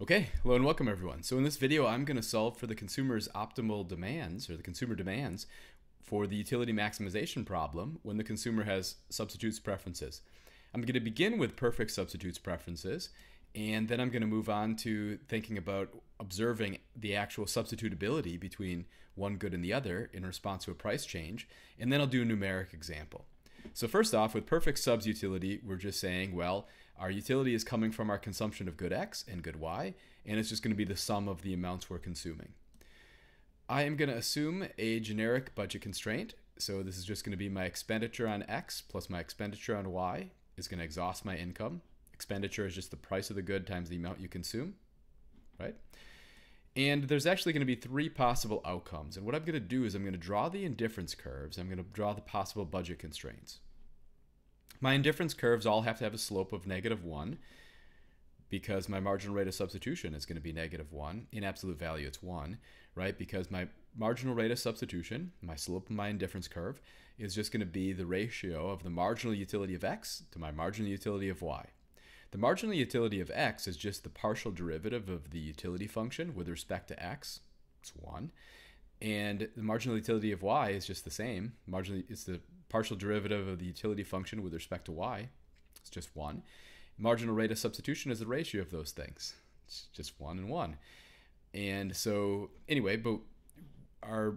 Okay, hello and welcome everyone. So in this video, I'm going to solve for the consumer's optimal demands or the consumer demands for the utility maximization problem when the consumer has substitutes preferences. I'm going to begin with perfect substitutes preferences and then I'm going to move on to thinking about observing the actual substitutability between one good and the other in response to a price change, and then I'll do a numeric example. So first off, with perfect subs utility, we're just saying, well, our utility is coming from our consumption of good X and good Y, and it's just going to be the sum of the amounts we're consuming. I am going to assume a generic budget constraint. So this is just going to be my expenditure on X plus my expenditure on Y is going to exhaust my income. Expenditure is just the price of the good times the amount you consume, right? And there's actually going to be three possible outcomes. And what I'm going to do is I'm going to draw the indifference curves. I'm going to draw the possible budget constraints. My indifference curves all have to have a slope of negative 1 because my marginal rate of substitution is going to be negative 1. In absolute value, it's 1, right? Because my marginal rate of substitution, my slope of my indifference curve, is just going to be the ratio of the marginal utility of x to my marginal utility of y. The marginal utility of x is just the partial derivative of the utility function with respect to x. It's 1. And the marginal utility of y is just the same. Marginally, it's the partial derivative of the utility function with respect to y. It's just 1. Marginal rate of substitution is the ratio of those things. It's just 1 and 1. And so, anyway, but our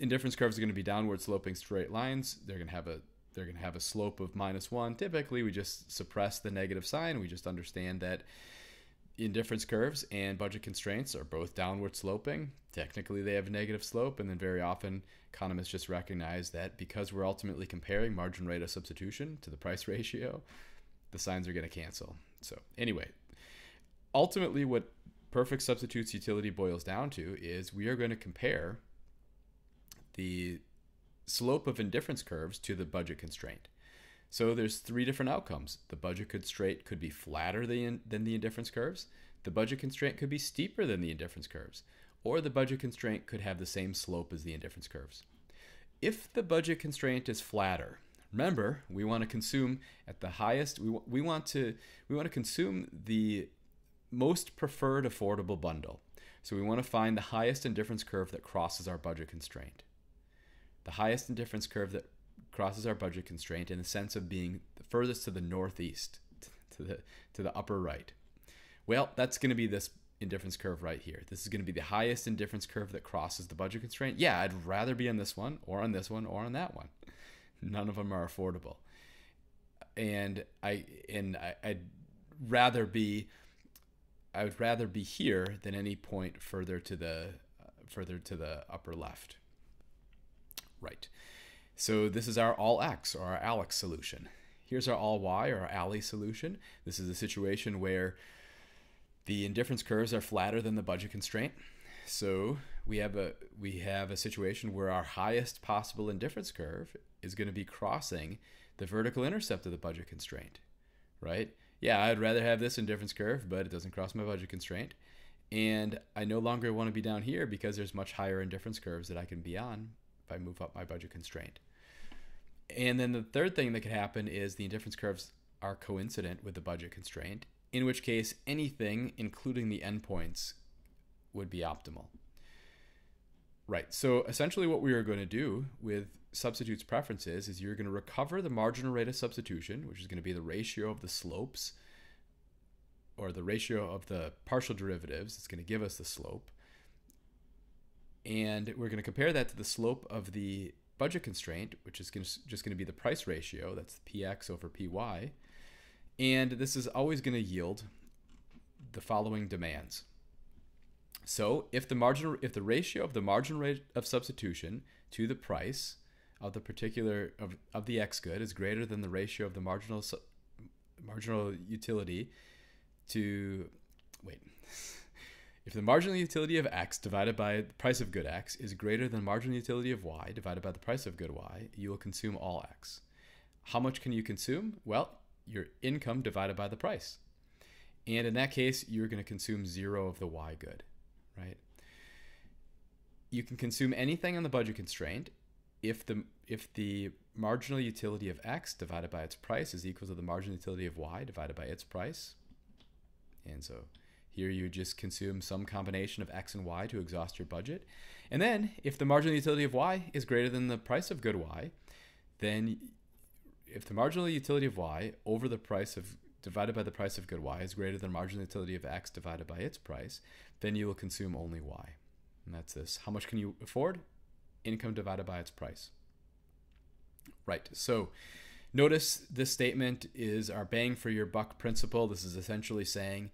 indifference curves are going to be downward sloping straight lines. They're going to have a they're going to have a slope of minus one. Typically, we just suppress the negative sign. We just understand that indifference curves and budget constraints are both downward sloping. Technically, they have a negative slope, and then very often economists just recognize that because we're ultimately comparing margin rate of substitution to the price ratio, the signs are going to cancel. So, anyway, ultimately, what perfect substitutes utility boils down to is we are going to compare the slope of indifference curves to the budget constraint. So there's three different outcomes. The budget constraint could be flatter than, than the indifference curves. The budget constraint could be steeper than the indifference curves. Or the budget constraint could have the same slope as the indifference curves. If the budget constraint is flatter, remember we want to consume at the highest. We, we want to we want to consume the most preferred affordable bundle. So we want to find the highest indifference curve that crosses our budget constraint the highest indifference curve that crosses our budget constraint in the sense of being the furthest to the northeast, to the to the upper right. Well, that's going to be this indifference curve right here. This is going to be the highest indifference curve that crosses the budget constraint. Yeah, I'd rather be on this one or on this one or on that one. None of them are affordable. And I and I, I'd rather be I would rather be here than any point further to the uh, further to the upper left. Right. So this is our all x or our Alex solution. Here's our all y or our alley solution. This is a situation where the indifference curves are flatter than the budget constraint. So we have a we have a situation where our highest possible indifference curve is going to be crossing the vertical intercept of the budget constraint, right? Yeah, I'd rather have this indifference curve, but it doesn't cross my budget constraint. And I no longer want to be down here because there's much higher indifference curves that I can be on if I move up my budget constraint. And then the third thing that could happen is the indifference curves are coincident with the budget constraint, in which case anything, including the endpoints, would be optimal. Right, so essentially what we are going to do with substitutes preferences is you're going to recover the marginal rate of substitution, which is going to be the ratio of the slopes or the ratio of the partial derivatives. It's going to give us the slope and we're going to compare that to the slope of the budget constraint, which is just going to be the price ratio, that's px over py. And this is always going to yield the following demands. So if the margin, if the ratio of the marginal rate of substitution to the price of the particular of, of the x good is greater than the ratio of the marginal marginal utility to wait if the marginal utility of x divided by the price of good x is greater than marginal utility of y divided by the price of good y, you will consume all x. How much can you consume? Well, your income divided by the price. And in that case, you're going to consume zero of the y good, right? You can consume anything on the budget constraint if the if the marginal utility of x divided by its price is equal to the marginal utility of y divided by its price. And so Here you just consume some combination of x and y to exhaust your budget. And then if the marginal utility of y is greater than the price of good y, then if the marginal utility of y over the price of divided by the price of good y is greater than marginal utility of x divided by its price, then you will consume only y. And that's this. How much can you afford? Income divided by its price. Right. So notice this statement is our bang for your buck principle. This is essentially saying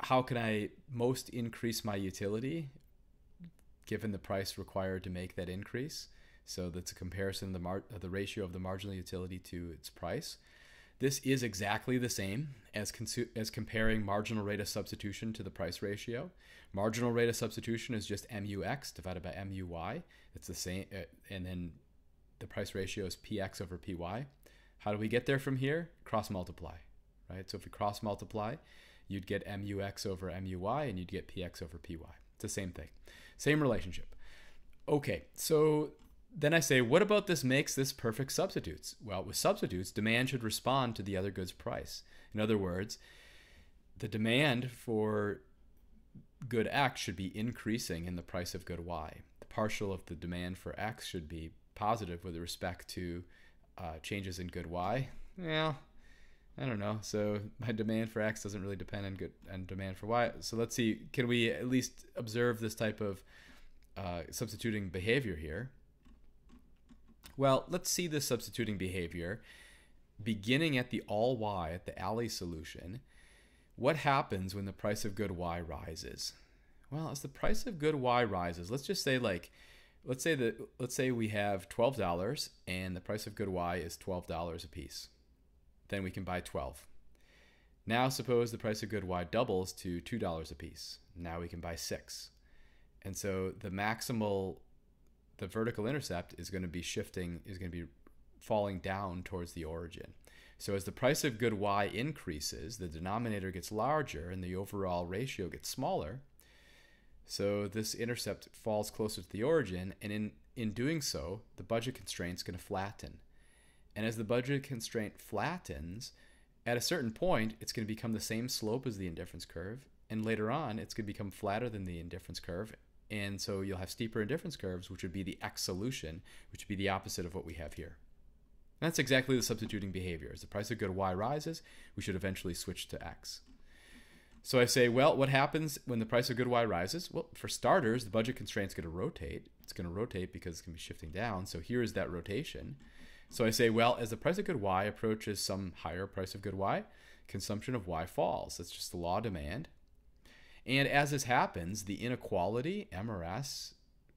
how can I most increase my utility given the price required to make that increase? So that's a comparison of the, mar- of the ratio of the marginal utility to its price. This is exactly the same as, consu- as comparing marginal rate of substitution to the price ratio. Marginal rate of substitution is just MUX divided by MUY. It's the same, uh, and then the price ratio is PX over PY. How do we get there from here? Cross multiply, right? So if we cross multiply, you'd get MUX over MUY and you'd get PX over PY. It's the same thing, same relationship. Okay, so then I say, what about this makes this perfect substitutes? Well, with substitutes, demand should respond to the other good's price. In other words, the demand for good X should be increasing in the price of good Y. The partial of the demand for X should be positive with respect to uh, changes in good Y. Well, I don't know. So my demand for X doesn't really depend on good on demand for Y. So let's see. Can we at least observe this type of uh, substituting behavior here? Well, let's see the substituting behavior beginning at the all y at the alley solution. What happens when the price of good y rises? Well, as the price of good y rises, let's just say like let's say that let's say we have $12 and the price of good y is $12 a piece. Then we can buy 12. Now suppose the price of good y doubles to $2 a piece. Now we can buy 6. And so the maximal the vertical intercept is going to be shifting, is going to be falling down towards the origin. So as the price of good y increases, the denominator gets larger and the overall ratio gets smaller. So this intercept falls closer to the origin, and in, in doing so, the budget constraint is going to flatten. And as the budget constraint flattens, at a certain point, it's going to become the same slope as the indifference curve, and later on, it's going to become flatter than the indifference curve, and so you'll have steeper indifference curves, which would be the X solution, which would be the opposite of what we have here. And that's exactly the substituting behavior. As the price of good Y rises, we should eventually switch to X. So I say, well, what happens when the price of good Y rises? Well, for starters, the budget constraint is going to rotate. It's going to rotate because it's going to be shifting down. So here is that rotation. So I say, well, as the price of good Y approaches some higher price of good Y, consumption of Y falls. That's just the law of demand. And as this happens, the inequality, MRS,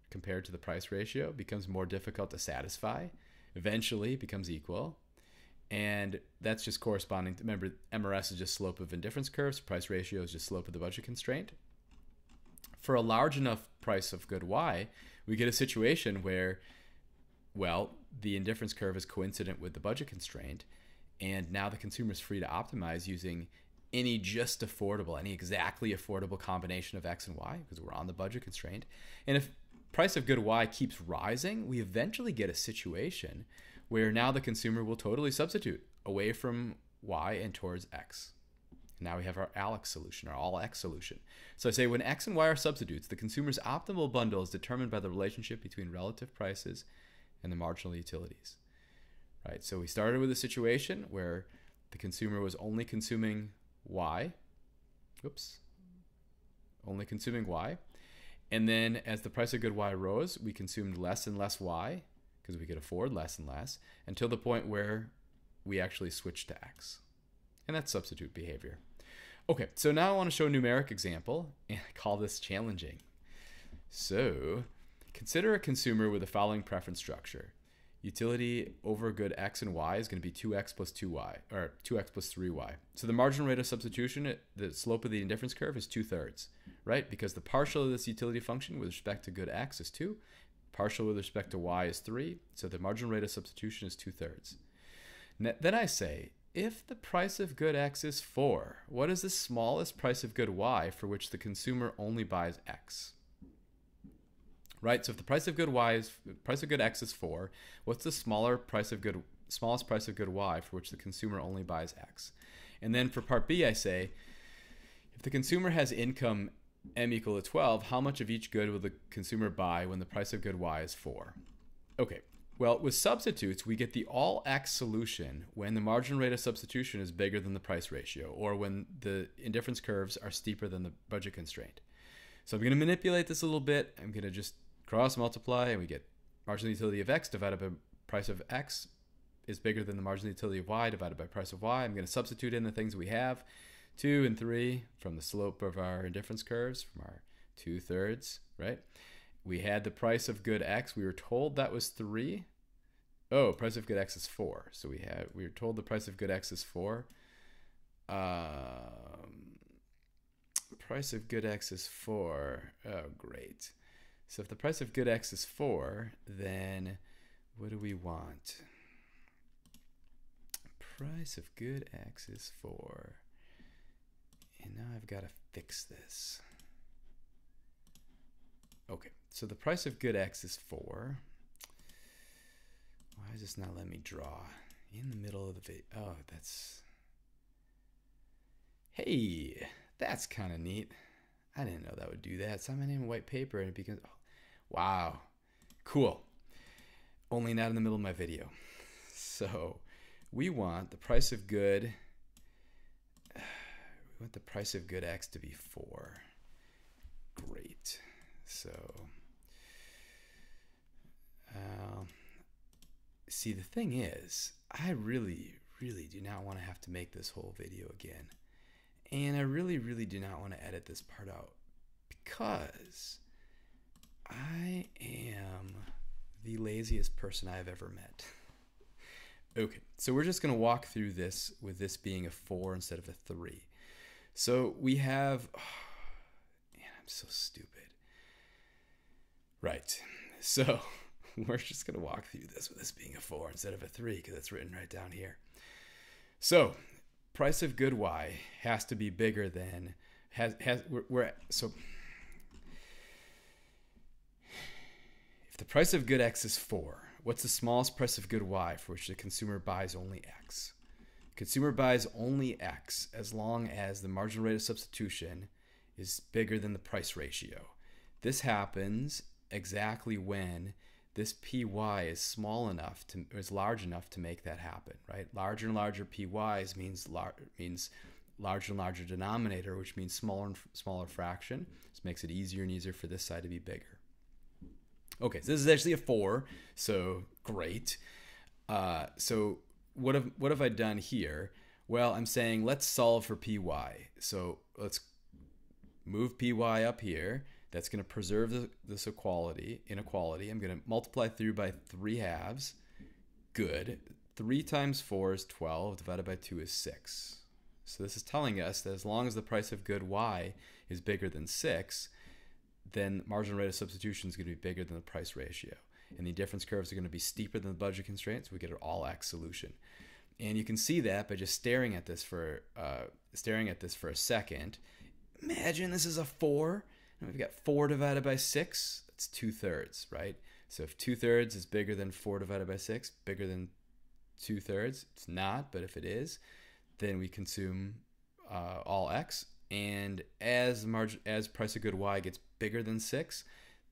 compared to the price ratio, becomes more difficult to satisfy. Eventually, becomes equal. And that's just corresponding to, remember, MRS is just slope of indifference curves, price ratio is just slope of the budget constraint. For a large enough price of good Y, we get a situation where, well, the indifference curve is coincident with the budget constraint, and now the consumer is free to optimize using any just affordable, any exactly affordable combination of X and Y because we're on the budget constraint. And if price of good Y keeps rising, we eventually get a situation where now the consumer will totally substitute away from Y and towards X. Now we have our ALEX solution, our all X solution. So I say when X and Y are substitutes, the consumer's optimal bundle is determined by the relationship between relative prices and the marginal utilities. Right? So we started with a situation where the consumer was only consuming Y. Oops. Only consuming Y. And then as the price of good Y rose, we consumed less and less Y because we could afford less and less until the point where we actually switched to X. And that's substitute behavior. Okay, so now I want to show a numeric example and I call this challenging. So consider a consumer with the following preference structure utility over good x and y is going to be 2x plus 2y, or 2x plus 3y. So the marginal rate of substitution, the slope of the indifference curve is 2 thirds, right? Because the partial of this utility function with respect to good x is 2, partial with respect to y is 3, so the marginal rate of substitution is 2 thirds. Then I say, if the price of good x is 4, what is the smallest price of good y for which the consumer only buys x? Right? So if the price of good y is price of good x is four, what's the smaller price of good smallest price of good y for which the consumer only buys x? And then for part B, I say, If the consumer has income m equal to 12, how much of each good will the consumer buy when the price of good y is 4? Okay, well, with substitutes, we get the all x solution when the marginal rate of substitution is bigger than the price ratio, or when the indifference curves are steeper than the budget constraint. So I'm going to manipulate this a little bit. I'm going to just cross multiply, and we get marginal utility of x divided by price of x is bigger than the marginal utility of y divided by price of y. I'm going to substitute in the things we have. 2 and 3 from the slope of our indifference curves, from our 2 thirds, right? We had the price of good x. We were told that was 3. Oh, price of good x is 4. So we had we were told the price of good x is 4. Um, price of good x is 4. Oh, great. So if the price of good x is 4, then what do we want? Price of good x is 4. And now I've got to fix this. Okay, so the price of good X is 4. Why is this not letting me draw? In the middle of the video. Oh, that's... Hey, that's kind of neat. I didn't know that would do that. Name in white paper and it becomes... Oh, wow. Cool. Only not in the middle of my video. So we want the price of good we want the price of good X to be 4. Great. So, um, see, the thing is, I really, really do not want to have to make this whole video again. And I really, really do not want to edit this part out because I am the laziest person I've ever met. okay, so we're just going to walk through this with this being a 4 instead of a 3. So we have, oh, man, I'm so stupid. Right. So we're just going to walk through this with this being a four instead of a three because it's written right down here. So price of good Y has to be bigger than, has, has, we're, we're at, so the price of good X is four, what's the smallest price of good Y for which the consumer buys only X? Consumer buys only X as long as the marginal rate of substitution is bigger than the price ratio. This happens exactly when this PY is small enough to is large enough to make that happen, right? Larger and larger PYs means lar- means larger and larger denominator, which means smaller and smaller fraction. This makes it easier and easier for this side to be bigger. Okay, so this is actually a four, so great. Uh, so what have what have I done here? Well, I'm saying let's solve for py. So let's move py up here. That's going to preserve this equality inequality. I'm going to multiply through by 3 halves. Good. 3 times 4 is 12, divided by 2 is 6. So this is telling us that as long as the price of good y is bigger than 6, then marginal rate of substitution is going to be bigger than the price ratio and the difference curves are going to be steeper than the budget constraints. We get an all x solution. And you can see that by just staring at this for uh, staring at this for a second. Imagine this is a four, and we've got four divided by six. That's two thirds, right? So if two thirds is bigger than four divided by six, bigger than two thirds, it's not. But if it is, then we consume uh, all x. And as margin as price of good y gets bigger than six,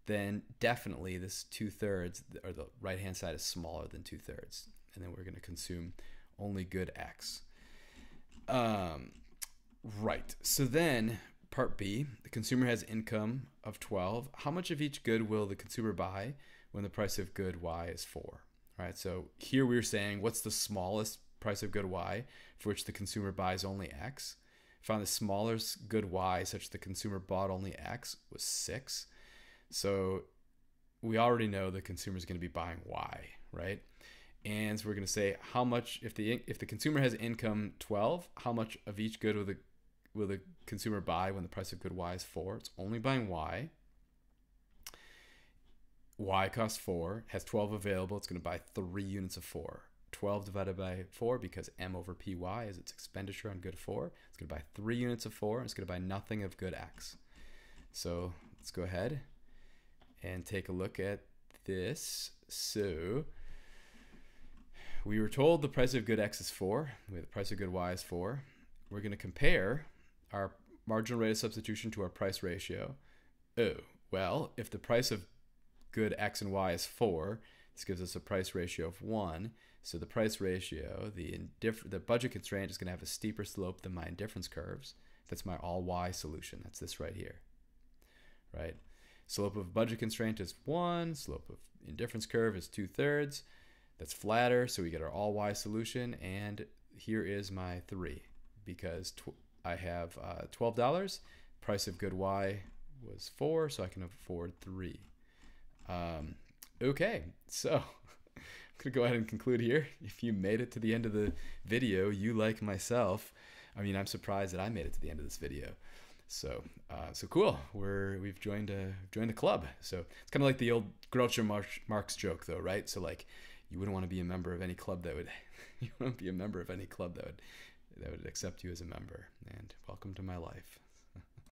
then definitely this two thirds or the right hand side is smaller than two thirds. And then we're going to consume only good X. Um, right. So then part B, the consumer has income of 12. How much of each good will the consumer buy when the price of good Y is 4? Right. So here we're saying what's the smallest price of good Y for which the consumer buys only X? Found the smallest good Y such the consumer bought only X was 6. So we already know the consumer is going to be buying Y, right? And so we're going to say how much if the if the consumer has income 12, how much of each good will the will the consumer buy when the price of good Y is 4? It's only buying Y. Y costs 4, has 12 available, it's going to buy 3 units of 4. 12 divided by 4 because m over py is its expenditure on good 4. It's going to buy 3 units of 4. It's going to buy nothing of good x. So let's go ahead and take a look at this. So we were told the price of good x is 4. We have the price of good y is 4. We're going to compare our marginal rate of substitution to our price ratio. Oh, well, if the price of good X and Y is 4, this gives us a price ratio of 1. So the price ratio, the indif- the budget constraint is going to have a steeper slope than my indifference curves. That's my all Y solution. That's this right here. Right? Slope of budget constraint is 1. Slope of indifference curve is 2 thirds. That's flatter, so we get our all Y solution. And here is my 3 because I have uh, $12. Price of good Y was 4, so I can afford 3. Um, okay, so going to go ahead and conclude here. If you made it to the end of the video, you like myself. I mean, I'm surprised that I made it to the end of this video. So, uh, so cool. We're we've joined a joined a club. So it's kind of like the old Groucho Marx joke, though, right? So like, you wouldn't want to be a member of any club that would you wouldn't be a member of any club that would that would accept you as a member. And welcome to my life.